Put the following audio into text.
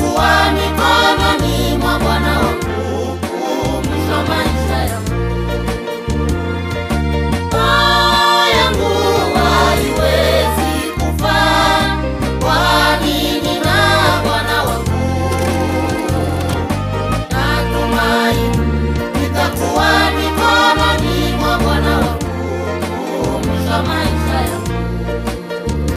One.